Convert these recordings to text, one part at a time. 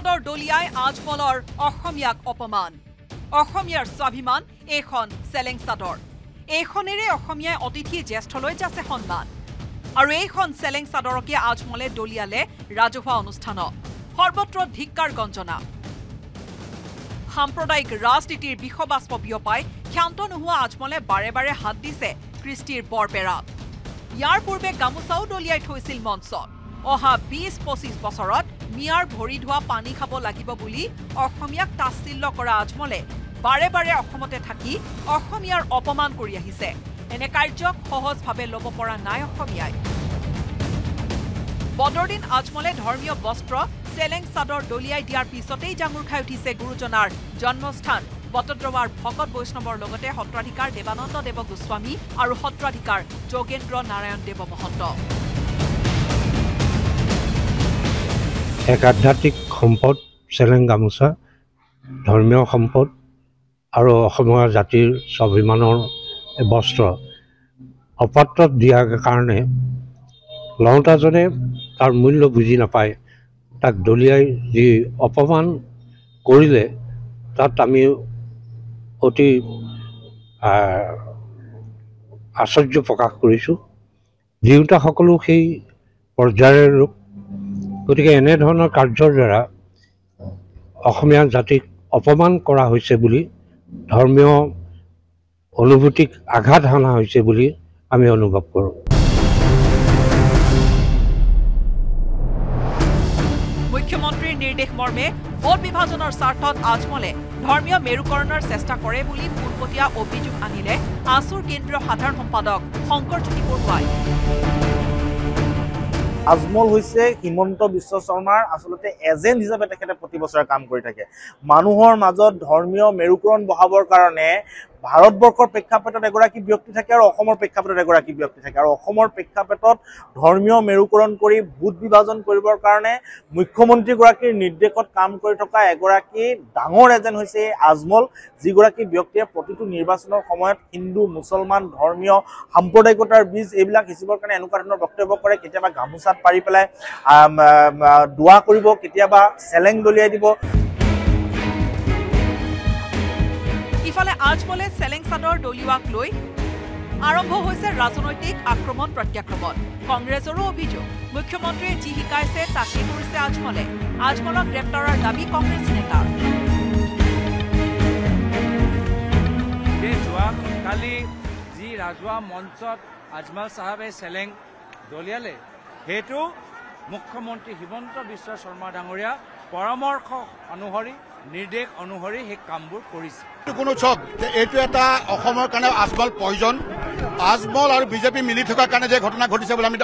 চাদৰ দলিয়াই আজমলৰ অসমীয়াক অপমান। অসমীয়াৰ স্বাভিমান এইখন চেলেং চাদৰ। এইখনেৰে অসমীয়াই অতিথি জ্যেষ্ঠলৈ যাচে সন্মান। আৰু এইখন চেলেং চাদৰকে আজমলে দলিয়ালে ৰাজহুৱা অনুষ্ঠানত সৰ্বত্ৰ ধিক্কাৰ গঞ্জনা। সাম্প্ৰদায়িক ৰাজনীতিৰ বিষবাস্প বিয়পাই ক্ষান্ত নোহোৱা আজমলে বাৰে বাৰে হাত দিছে কৃষ্টিৰ বৰপেৰাত ইয়াৰ পূৰ্বে গামোচাও দলিয়াই থৈছিল মঞ্চত। অহা বিছ পঁচিছ বছৰত মিয়াৰ ভৰি ধোৱা পানী খাব লাগিব বুলি অসমীয়াক তাচ্ছিল্য কৰা আজমলে বাৰে বাৰে অসমতে থাকি অসমীয়াৰ অপমান কৰি আহিছে। এনে কাৰ্যক সহজভাৱে ল'ব পৰা নাই অসমীয়াই। বদৰদিন আজমলে ধৰ্মীয় বস্ত্ৰ চেলেং চাদৰ দলিয়াই দিয়াৰ পিছতেই জাঙুৰ খাই উঠিছে গুৰুজনাৰ জন্মস্থান। বটদ্ৰৱাৰ ভকত বৈষ্ণৱৰ লগতে সত্ৰাধিকাৰ দেৱানন্দ দেৱ গোস্বামী আৰু সত্ৰাধিকাৰ যোগেন্দ্ৰ নাৰায়ণ দেৱ মহন্ত। এক আধ্যাত্মিক সম্পদ চেলেং গামোচা ধৰ্মীয় সম্পদ আৰু অসমীয়া জাতিৰ স্বাভিমানৰ বস্ত্ৰ। অপাত্ৰত দিয়াৰ কাৰণে লওঁতাজনে তাৰ মূল্য বুজি নাপায়। তাক দলিয়াই যি অপমান কৰিলে তাত আমি অতি আশ্চৰ্য প্ৰকাশ কৰিছোঁ। দুয়োটাসকলো সেই পৰ্যায়ৰ লোক গতিকে এনেধৰণৰ কাৰ্যৰ দ্বাৰা অসমীয়া জাতিক অপমান কৰা হৈছে বুলি ধৰ্মীয় অনুভূতিক আঘাত সানা হৈছে বুলি আমি অনুভৱ কৰোঁ। মুখ্যমন্ত্ৰীৰ নিৰ্দেশ মৰ্মে ভোট বিভাজনৰ স্বাৰ্থত আজমলে ধৰ্মীয় মেৰুকৰণৰ চেষ্টা কৰে বুলি পোনপটীয়া অভিযোগ আনিলে আছুৰ কেন্দ্ৰীয় সাধাৰণ সম্পাদক শংকৰজ্যোতি বৰুৱাই। আজমল হৈছে হিমন্ত বিশ্ব শৰ্মাৰ আচলতে এজেণ্ট হিচাপে তেখেতে প্ৰতি বছৰে কাম কৰি থাকে। মানুহৰ মাজত ধৰ্মীয় মেৰুকৰণ বঢ়াবৰ কাৰণে ভাৰতবৰ্ষৰ প্ৰেক্ষাপটত এগৰাকী ব্যক্তি থাকে আৰু অসমৰ প্ৰেক্ষাপটত এগৰাকী ব্যক্তি থাকে। আৰু অসমৰ প্ৰেক্ষাপটত ধৰ্মীয় মেৰুকৰণ কৰি ভোট বিভাজন কৰিবৰ কাৰণে মুখ্যমন্ত্ৰীগৰাকীৰ নিৰ্দেশত কাম কৰি থকা এগৰাকী ডাঙৰ এজেণ্ট হৈছে আজমল যিগৰাকী ব্যক্তিয়ে প্ৰতিটো নিৰ্বাচনৰ সময়ত হিন্দু মুছলমান ধৰ্মীয় সাম্প্ৰদায়িকতাৰ বীজ এইবিলাক সিঁচিবৰ কাৰণে এনেকুৱা ধৰণৰ বক্তব্য কৰে কেতিয়াবা গামোচাত পাৰি পেলাই দোৱা কৰিব কেতিয়াবা চেলেং দলিয়াই দিব। ইফালে আজমলে চেলেং চাদৰ দলিওৱাক লৈ আৰম্ভ হৈছে ৰাজনৈতিক আক্ৰমণ প্ৰত্যাক্ৰমণ। কংগ্ৰেছৰো অভিযোগ। মুখ্যমন্ত্ৰীয়ে যি শিকাইছে তাকেই কৰিছে আজমলে আজমলক গ্ৰেপ্তাৰৰ দাবী কংগ্ৰেছ নেতাৰ যে যোৱা কালি যি ৰাজহুৱা মঞ্চত আজমল চাহাবে চেলেং দলিয়ালে সেইটো মুখ্যমন্ত্ৰী হিমন্ত বিশ্ব শৰ্মা ডাঙৰীয়া পৰামৰ্শ অনুসৰি নিৰ্দেশ অনুসৰি সেই কামবোৰ কৰিছে। কোনো যে এইটো এটা অসমৰ কাৰণে আজমল প্ৰয়োজন আজমল আৰু বিজেপি মিলি থকাৰ কাৰণে যে ঘটনা ঘটিছে বুলি আমি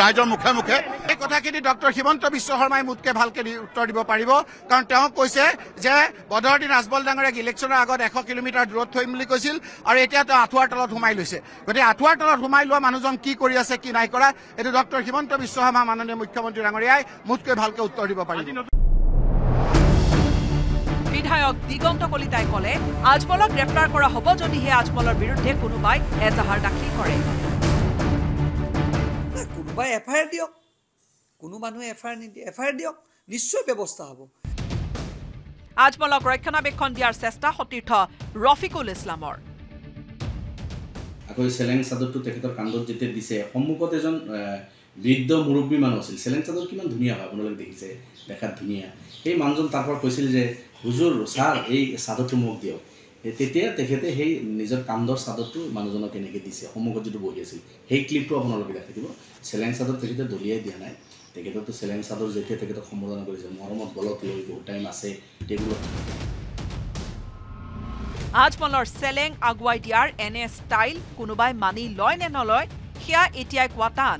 ৰাইজৰ মুখে মুখে। এই কথাখিনি ডক্টৰ হিমন্ত বিশ্ব শৰ্মাই মোতকৈ ভালকৈ উত্তৰ দিব পাৰিব। কাৰণ তেওঁ কৈছে যে বদৰদিন আজমল ডাঙৰীয়াক ইলেকশ্যনৰ আগত এশ কিলোমিটাৰ দূৰত থৈ বুলি কৈছিল আৰু এতিয়া তেওঁ আঁঠুৱাৰ তলত সোমাই লৈছে। গতিকে আঁঠুৱাৰ তলত সোমাই লোৱা মানুহজন কি কৰি আছে কি নাই কৰা এইটো ডক্টৰ হিমন্ত বিশ্ব শৰ্মা মাননীয় মুখ্যমন্ত্ৰী ডাঙৰীয়াই মোতকৈ ভালকৈ উত্তৰ দিব পাৰিব। বিধায়ক দিগন্ত কলিতাই কলে আজমলক গ্ৰেপ্তাৰ কৰা হ'ব যদিহে আজমলৰ বিৰুদ্ধে কোনোবাই এজাহাৰ দাখিল কৰে। কোনোবাই এফ আই আৰ দিয়ক। কোনো মানুহে এফ আই আৰ নিদিয়ে এফ আই আৰ দিয়ক। নিশ্চয় ব্যৱস্থা হ'ব। আজমলক ৰক্ষণাবেক্ষণ দিয়াৰ চেষ্টা সতীৰ্থ ৰফিকুল ইছলামৰ। আকৌ চেলেং চাদৰটো তেখেতৰ কাণ্ডত যেতিয়া দিছে সন্মুখত এজন বৃদ্ধ মুৰব্বী মানুহ আছিল। চেলেং চাদৰ কিমান ধুনীয়া হয় আপোনালোকে দেখিছে দেখাত ধুনীয়া। সেই মানুহজন তাৰ পৰা কৈছিল যে হুজুৰ ছাৰ এই চাদৰটো মোক দিয়ক। তেতিয়া তেখেতে সেই নিজৰ কাণ্ডৰ চাদৰটো মানুহজনক কেনেকৈ দিছে সন্মুখত যিটো বহি আছিল। সেই ক্লিপটো আপোনালোকে দেখাই দিব। চেলেং চাদৰ তেখেতে দলিয়াই দিয়া নাই। তেখেতকতো চেলেং চাদৰ যেতিয়া তেখেতক সম্বোধন কৰিছে মৰমত গলত লৈ বহুত টাইম আছে টেবুলত আজমলৰ চেলেং আগুৱাই দিয়াৰ এনে ষ্টাইল কোনোবাই মানি লয় নে নলয় সেয়া এতিয়াই কোৱা টান।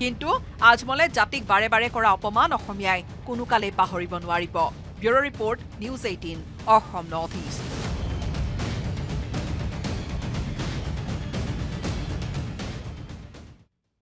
কিন্তু আজমলে জাতিক বাৰে বাৰে কৰা অপমান অসমীয়াই কোনো কালেই পাহৰিব নোৱাৰিব। Bureau' report news eighteen Assam north east.